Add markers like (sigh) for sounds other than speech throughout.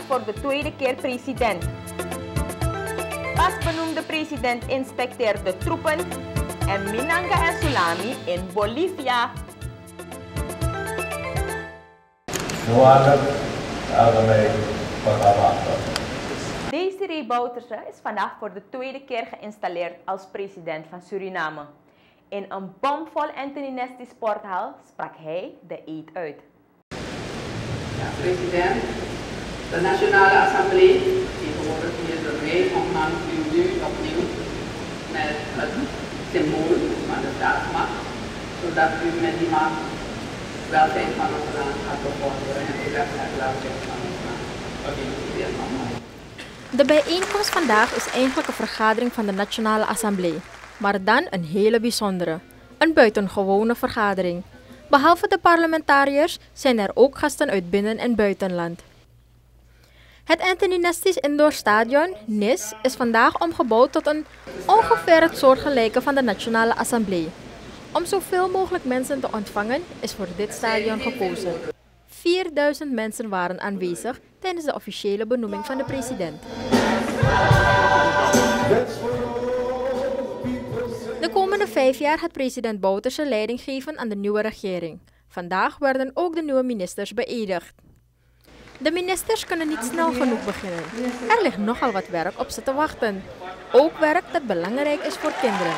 Voor de tweede keer president. Pas benoemde president inspecteert de troepen en Minanga en Sulami in Bolivia. Desiree Bouterse is vandaag voor de tweede keer geïnstalleerd als president van Suriname. In een bomvol Anthony Nesty sporthal sprak hij de eed uit. Ja, president, de Nationale Assemblée, tegenwoordig hier door mij, ondanks u nu opnieuw met het symbool van de staatsmacht, zodat u met die macht welzijn van ons land gaat bevorderen en de welzijn van ons land. De bijeenkomst vandaag is eigenlijk een vergadering van de Nationale Assemblée, maar dan een hele bijzondere, een buitengewone vergadering. Behalve de parlementariërs zijn er ook gasten uit binnen- en buitenland. Het Anthony Indoor Stadion, NIS, is vandaag omgebouwd tot een ongeveer het soortgelijke van de Nationale Assemblée. Om zoveel mogelijk mensen te ontvangen is voor dit stadion gekozen. 4000 mensen waren aanwezig tijdens de officiële benoeming van de president. De komende vijf jaar gaat president Bouterse leiding geven aan de nieuwe regering. Vandaag werden ook de nieuwe ministers beëdigd. De ministers kunnen niet snel genoeg beginnen. Er ligt nogal wat werk op ze te wachten. Ook werk dat belangrijk is voor kinderen.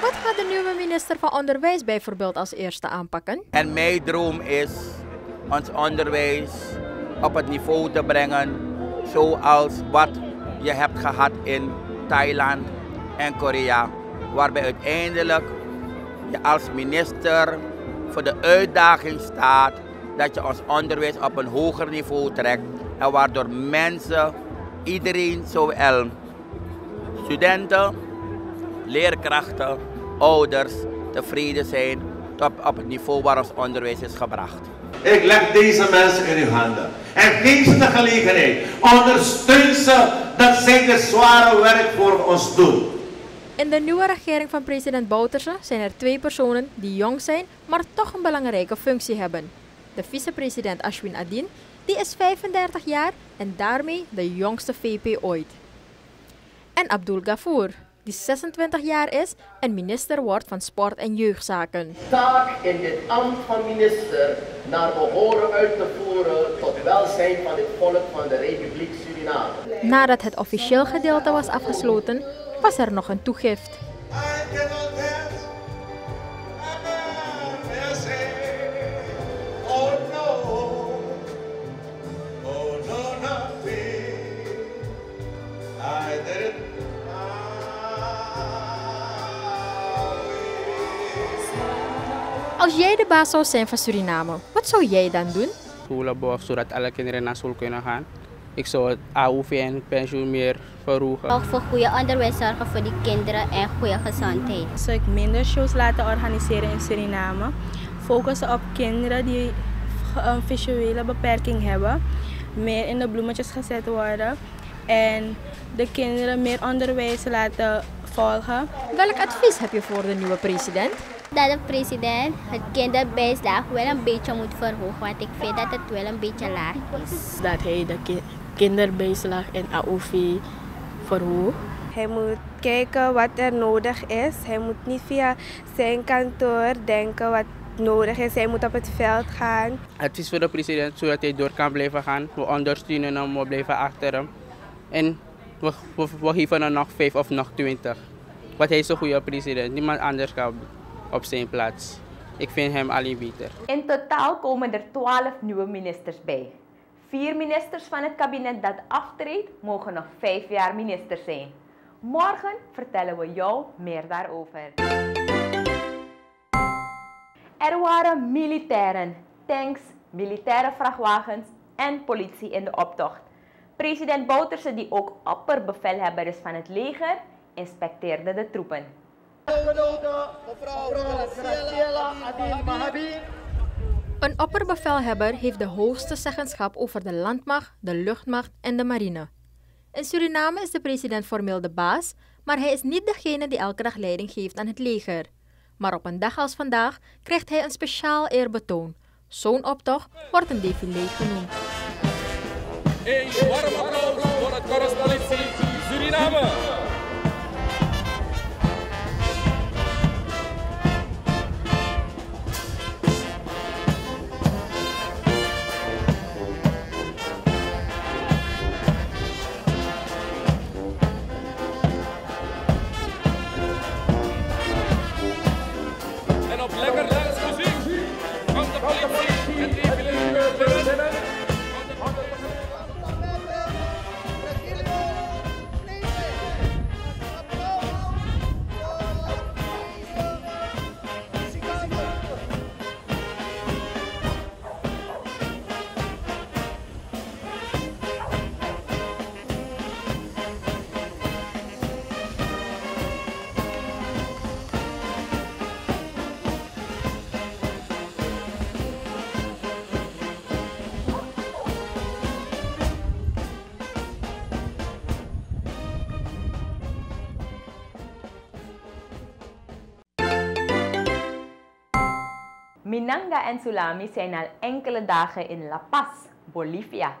Wat gaat de nieuwe minister van Onderwijs bijvoorbeeld als eerste aanpakken? En mijn droom is ons onderwijs op het niveau te brengen zoals wat je hebt gehad in Thailand en Korea. Waarbij uiteindelijk je als minister voor de uitdaging staat dat je ons onderwijs op een hoger niveau trekt. En waardoor mensen, iedereen, zowel studenten, leerkrachten, ouders tevreden zijn op, op het niveau waar ons onderwijs is gebracht. Ik leg deze mensen in uw handen. En geef ze de gelegenheid. Ondersteun ze dat zij de zware werk voor ons doen. In de nieuwe regering van president Bouterse zijn er twee personen die jong zijn, maar toch een belangrijke functie hebben. De vicepresident Ashwin Adin, die is 35 jaar en daarmee de jongste VP ooit. En Abdul Gafour, die 26 jaar is en minister wordt van Sport en Jeugdzaken. taak in dit ambt van minister naar behoren uit te voeren tot welzijn van het volk van de Republiek Suriname. Nadat het officieel gedeelte was afgesloten, was er nog een toegift. Als jij de baas zou zijn van Suriname, wat zou jij dan doen? bouwen zodat alle kinderen naar school kunnen gaan. Ik zou het AOV en pensioen meer verhogen. Ook voor goede onderwijs zorgen voor die kinderen en goede gezondheid. Zou ik minder shows laten organiseren in Suriname. Focussen op kinderen die een visuele beperking hebben. Meer in de bloemetjes gezet worden. En de kinderen meer onderwijs laten volgen. Welk advies heb je voor de nieuwe president? Dat de president het kinderbijslag wel een beetje moet verhogen. Want ik vind dat het wel een beetje laag is. Dat hij de ki- kinderbijslag en AOV Hij moet kijken wat er nodig is. Hij moet niet via zijn kantoor denken wat nodig is. Hij moet op het veld gaan. Advies voor de president zodat hij door kan blijven gaan. We ondersteunen hem, we blijven achter hem. En we, we, we geven hem nog vijf of nog twintig. Want hij is een goede president. Niemand anders kan op zijn plaats. Ik vind hem alleen beter. In totaal komen er 12 nieuwe ministers bij. Vier ministers van het kabinet dat aftreedt, mogen nog vijf jaar minister zijn. Morgen vertellen we jou meer daarover. Er waren militairen, tanks, militaire vrachtwagens en politie in de optocht. President Bouterse, die ook opperbevelhebber is van het leger, inspecteerde de troepen. Een opperbevelhebber heeft de hoogste zeggenschap over de landmacht, de luchtmacht en de marine. In Suriname is de president formeel de baas, maar hij is niet degene die elke dag leiding geeft aan het leger. Maar op een dag als vandaag krijgt hij een speciaal eerbetoon, Zo'n optocht wordt een défilé genoemd. Een warm applaus voor het Suriname. Minanga en Sulami zijn al enkele dagen in La Paz, Bolivia.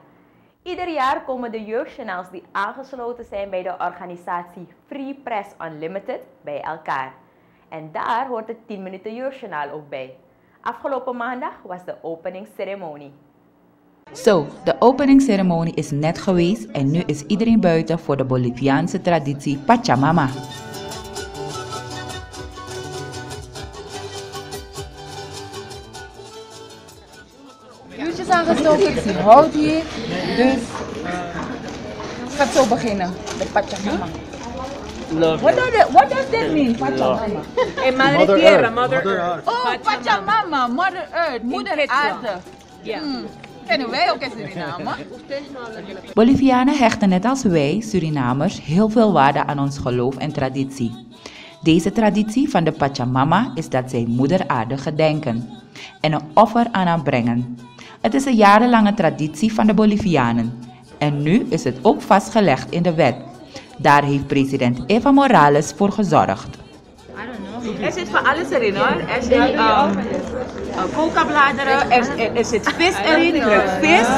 Ieder jaar komen de jeugdjournaals die aangesloten zijn bij de organisatie Free Press Unlimited bij elkaar. En daar hoort het 10 minuten jeugdjournaal ook bij. Afgelopen maandag was de openingsceremonie. Zo, de openingsceremonie is net geweest en nu is iedereen buiten voor de Boliviaanse traditie Pachamama. Ik zie hout hier. Dus het gaat zo beginnen, de Pachamama. What, does that, what does that mean, Pachamama? En Madre Tierra, Mother Earth. Oh, Pachamama, Mother Earth, Moeder. Aarde. Ja. Hmm, Kennen wij ook in Suriname? Bolivianen hechten net als wij, Surinamers, heel veel waarde aan ons geloof en traditie. Deze traditie van de Pachamama is dat zij Moeder Aarde gedenken en een offer aan haar brengen. Het is een jarenlange traditie van de Bolivianen en nu is het ook vastgelegd in de wet. Daar heeft president Eva Morales voor gezorgd. Er zit van alles erin hoor. Er zit um, uh, coca-bladeren, er, er, er zit vis erin, ik ruik vis.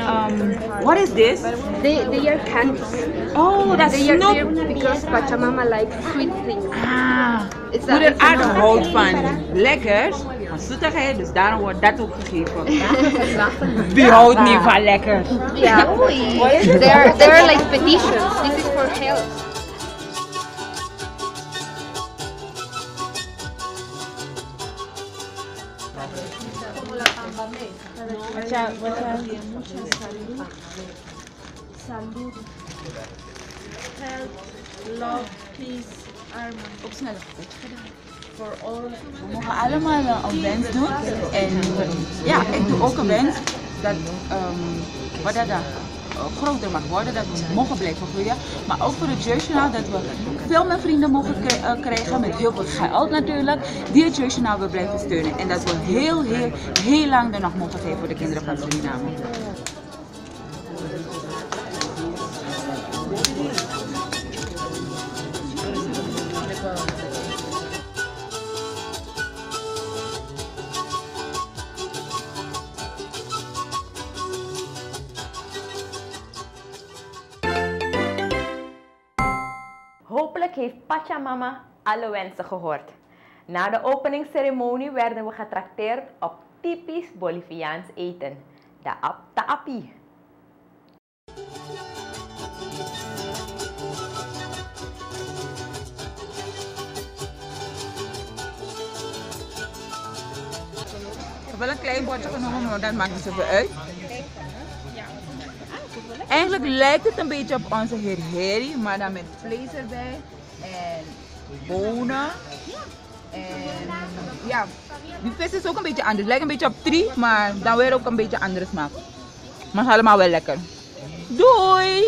Um, what is this? They, they are candies. Oh, that's they are snoep. because Pachamama likes sweet things. Ah, moeder aarde houdt van lekkers, van zoetigheid, dus daarom wordt dat ook gegeven. (laughs) Wie houdt niet van What is it? they're, they're like petitions. This is for health. Salud. Health, love, peace. Op snelle all. We mogen allemaal eh, een wens doen. En ja, ik doe ook een wens dat um, wat dat, uh, groter mag worden, dat we mogen blijven groeien. Maar ook voor het jeugdjournaal dat we veel meer vrienden mogen eh, krijgen met heel veel geld natuurlijk. Die het jeugdjournaal wil blijven steunen. En dat we heel, heel, heel lang er nog mogen zijn voor de kinderen van Suriname. Hopelijk heeft Pachamama alle wensen gehoord. Na de openingsceremonie werden we getrakteerd op typisch Boliviaans eten, de ap taapi. Ik heb wel een klein bordje genomen, maar dat maakt niet zoveel uit. Eigenlijk lijkt het een beetje op onze heer Harry, maar dan met vlees erbij en bonen. En ja, die vis is ook een beetje anders. Lijkt een beetje op tri, maar dan weer ook een beetje andere smaak. Maar het is allemaal wel lekker. Doei!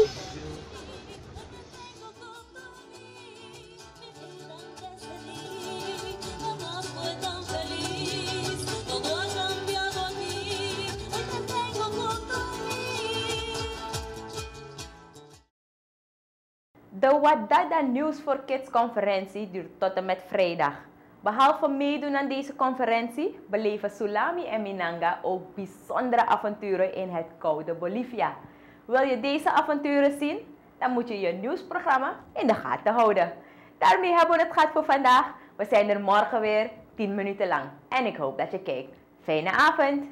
De Wadada News for Kids conferentie duurt tot en met vrijdag. Behalve meedoen aan deze conferentie, beleven Sulami en Minanga ook bijzondere avonturen in het koude Bolivia. Wil je deze avonturen zien? Dan moet je je nieuwsprogramma in de gaten houden. Daarmee hebben we het gehad voor vandaag. We zijn er morgen weer 10 minuten lang. En ik hoop dat je kijkt. Fijne avond!